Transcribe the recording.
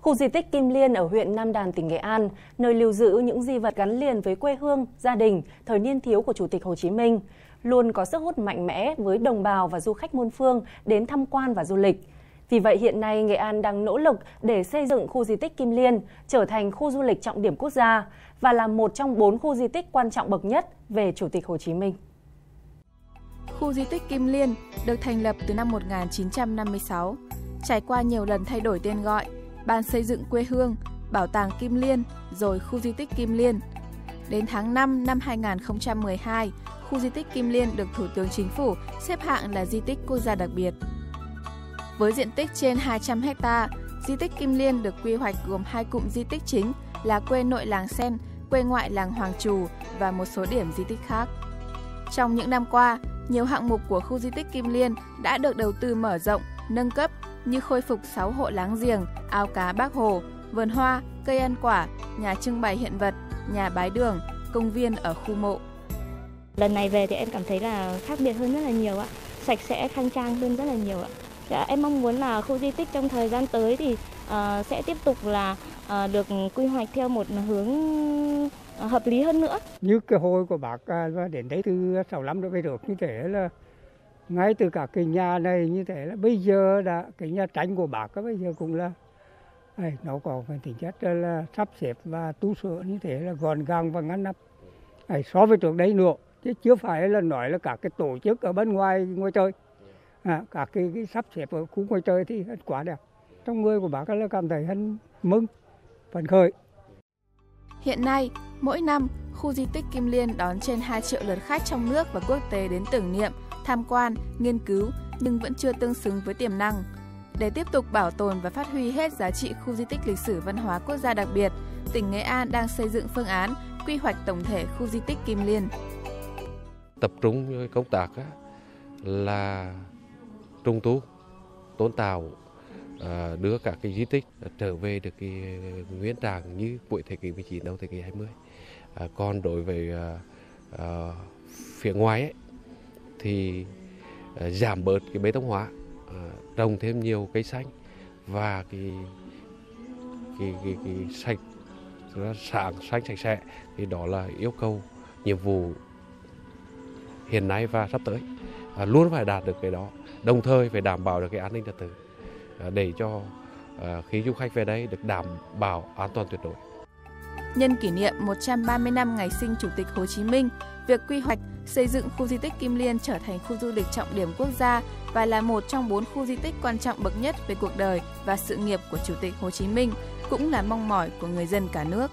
Khu di tích Kim Liên ở huyện Nam Đàn, tỉnh Nghệ An, nơi lưu giữ những di vật gắn liền với quê hương, gia đình, thời niên thiếu của Chủ tịch Hồ Chí Minh, luôn có sức hút mạnh mẽ với đồng bào và du khách muôn phương đến tham quan và du lịch. Vì vậy hiện nay Nghệ An đang nỗ lực để xây dựng khu di tích Kim Liên trở thành khu du lịch trọng điểm quốc gia và là một trong bốn khu di tích quan trọng bậc nhất về Chủ tịch Hồ Chí Minh. Khu di tích Kim Liên được thành lập từ năm 1956, trải qua nhiều lần thay đổi tên gọi, Ban xây dựng quê hương, Bảo tàng Kim Liên, rồi khu di tích Kim Liên. Đến tháng 5 năm 2012, khu di tích Kim Liên được Thủ tướng Chính phủ xếp hạng là di tích quốc gia đặc biệt. Với diện tích trên 200 ha, di tích Kim Liên được quy hoạch gồm hai cụm di tích chính là quê nội làng Sen, quê ngoại làng Hoàng Trù và một số điểm di tích khác. Trong những năm qua, nhiều hạng mục của khu di tích Kim Liên đã được đầu tư mở rộng, nâng cấp như khôi phục 6 hộ láng giềng, ao cá Bác Hồ, vườn hoa, cây ăn quả, nhà trưng bày hiện vật, nhà bái đường, công viên ở khu mộ. Lần này về thì em cảm thấy là khác biệt hơn rất là nhiều ạ, sạch sẽ, khang trang hơn rất là nhiều ạ. Dạ, em mong muốn là khu di tích trong thời gian tới thì uh, sẽ tiếp tục là uh, được quy hoạch theo một hướng hợp lý hơn nữa. Như cái hồi của bác uh, đến đấy từ 65 độ về được như thế là ngay từ cả cái nhà này như thế là bây giờ đã cái nhà tranh của bác bây giờ cũng là này, nó có cái tính chất là sắp xếp và tu sửa như thế là gọn gàng và ngăn nắp. Này, so với trước đấy nữa chứ chưa phải là nói là cả cái tổ chức ở bên ngoài ngoài trời. À, cả cái, cái sắp xếp ở khu ngoài trời thì hết quá đẹp. Trong người của bác là cảm thấy hân mừng phấn khởi. Hiện nay mỗi năm khu di tích Kim Liên đón trên 2 triệu lượt khách trong nước và quốc tế đến tưởng niệm tham quan, nghiên cứu nhưng vẫn chưa tương xứng với tiềm năng. Để tiếp tục bảo tồn và phát huy hết giá trị khu di tích lịch sử văn hóa quốc gia đặc biệt, tỉnh Nghệ An đang xây dựng phương án quy hoạch tổng thể khu di tích Kim Liên. Tập trung công tác là trung tu, tôn tạo, À, đưa các cái di tích trở về được cái nguyên trạng như cuối thế kỷ 19 đầu thế kỷ 20. À, còn đối với à, à, phía ngoài ấy, thì à, giảm bớt cái bê tông hóa à, trồng thêm nhiều cây xanh và cái cái cái, cái sạch sáng xanh sạch sẽ thì đó là yêu cầu nhiệm vụ hiện nay và sắp tới à, luôn phải đạt được cái đó đồng thời phải đảm bảo được cái an ninh trật tự À, để cho à, khi du khách về đây được đảm bảo an toàn tuyệt đối Nhân kỷ niệm 130 năm ngày sinh Chủ tịch Hồ Chí Minh, việc quy hoạch xây dựng khu di tích Kim Liên trở thành khu du lịch trọng điểm quốc gia và là một trong bốn khu di tích quan trọng bậc nhất về cuộc đời và sự nghiệp của Chủ tịch Hồ Chí Minh cũng là mong mỏi của người dân cả nước.